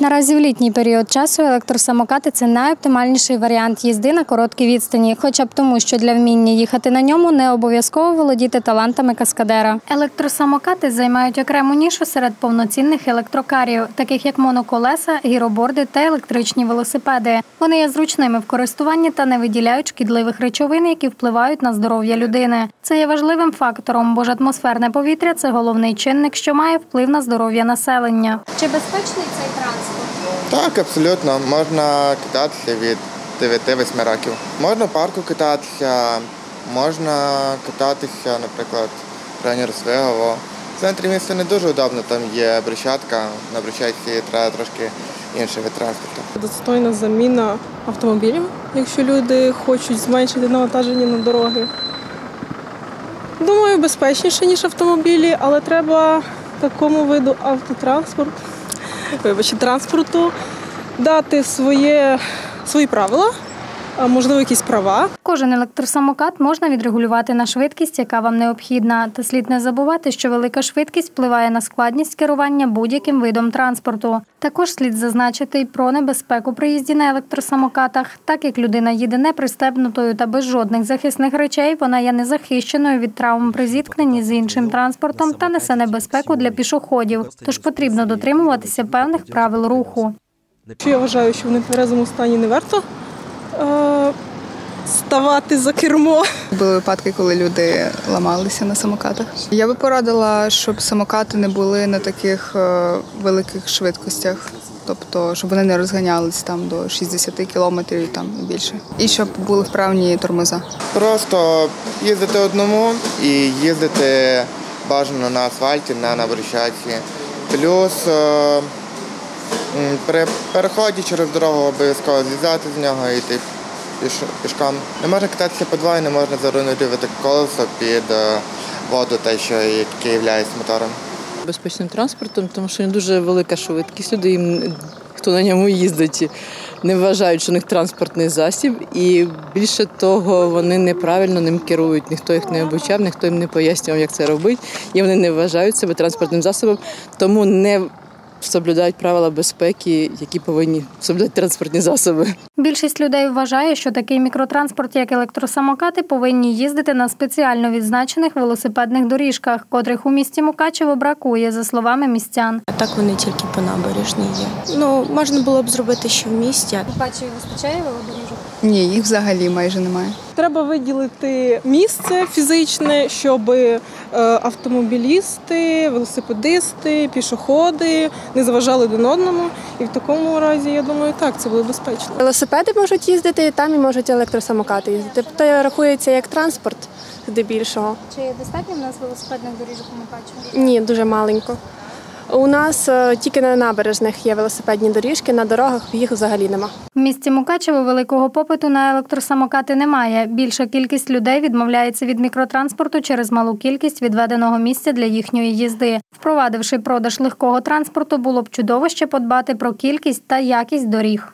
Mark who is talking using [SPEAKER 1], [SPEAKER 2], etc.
[SPEAKER 1] Наразі в літній період часу електросамокати це найоптимальніший варіант їзди на короткій відстані, хоча б тому, що для вміння їхати на ньому не обов'язково володіти талантами каскадера. Електросамокати займають окрему нішу серед повноцінних електрокарів, таких як моноколеса, гіроборди та електричні велосипеди. Вони є зручними в користуванні та не виділяють шкідливих речовин, які впливають на здоров'я людини. Це є важливим фактором, бо ж атмосферне повітря це головний чинник, що має вплив на здоров'я населення. Чи безпечний цей транспорт?
[SPEAKER 2] Так, абсолютно. Можна кататися від 9-8 років. Можна в парку кататися, можна кататися, наприклад, в районі Розвигово. В центрі міста не дуже удобно, там є брусчатка, на брусчатці треба трошки інший вид транспорту.
[SPEAKER 3] Достойна заміна автомобілів, якщо люди хочуть зменшити навантаження на дороги. Думаю, безпечніше, ніж автомобілі, але треба такому виду автотранспорту, вибачте, транспорту дати своє, свої правила, можливо, якісь права.
[SPEAKER 1] Кожен електросамокат можна відрегулювати на швидкість, яка вам необхідна. Та слід не забувати, що велика швидкість впливає на складність керування будь-яким видом транспорту. Також слід зазначити й про небезпеку при їзді на електросамокатах. Так як людина їде непристебнутою та без жодних захисних речей, вона є незахищеною від травм при зіткненні з іншим транспортом та несе небезпеку для пішоходів. Тож потрібно дотримуватися певних правил руху.
[SPEAKER 3] Я вважаю, що в нетверезому стані не варто ставати за кермо.
[SPEAKER 4] Були випадки, коли люди ламалися на самокатах. Я би порадила, щоб самокати не були на таких е, великих швидкостях, тобто щоб вони не розганялись там до 60 кілометрів і там і більше. І щоб були вправні тормоза.
[SPEAKER 2] Просто їздити одному і їздити бажано на асфальті, на брусчатці. Плюс е, при переході через дорогу обов'язково злізати з нього і йти піш- пішком. Не можна кататися по два і не можна занурювати колесо під е, воду, те, що є мотором.
[SPEAKER 5] безпечним транспортом, тому що не дуже велика швидкість. Люди їм хто на ньому їздить, не вважають, що у них транспортний засіб, і більше того, вони неправильно ним керують. Ніхто їх не обучав, ніхто їм не пояснював, як це робити, і вони не вважають себе транспортним засобом, тому не соблюдають правила безпеки, які повинні соблюдати транспортні засоби.
[SPEAKER 1] Більшість людей вважає, що такий мікротранспорт, як електросамокати, повинні їздити на спеціально відзначених велосипедних доріжках, котрих у місті Мукачево бракує, за словами містян.
[SPEAKER 6] А так вони тільки по набережній є. Ну, можна було б зробити ще в місті.
[SPEAKER 1] Бачив, вистачає велодоріжок?
[SPEAKER 4] Ні, їх взагалі майже немає.
[SPEAKER 3] Треба виділити місце фізичне, щоб е, автомобілісти, велосипедисти, пішоходи не заважали один одному. І в такому разі, я думаю, так, це буде безпечно.
[SPEAKER 7] Велосипеди можуть їздити, там і можуть електросамокати їздити. Тобто рахується як транспорт здебільшого.
[SPEAKER 1] Чи достатньо в нас велосипедних доріжок у Мукачево?
[SPEAKER 7] Ні, дуже маленько. У нас е, тільки на набережних є велосипедні доріжки, на дорогах їх взагалі нема.
[SPEAKER 1] В місті Мукачево великого попиту на електросамокати немає. Більша кількість людей відмовляється від мікротранспорту через малу кількість відведеного місця для їхньої їзди. Впровадивши продаж легкого транспорту, було б чудово ще подбати про кількість та якість доріг.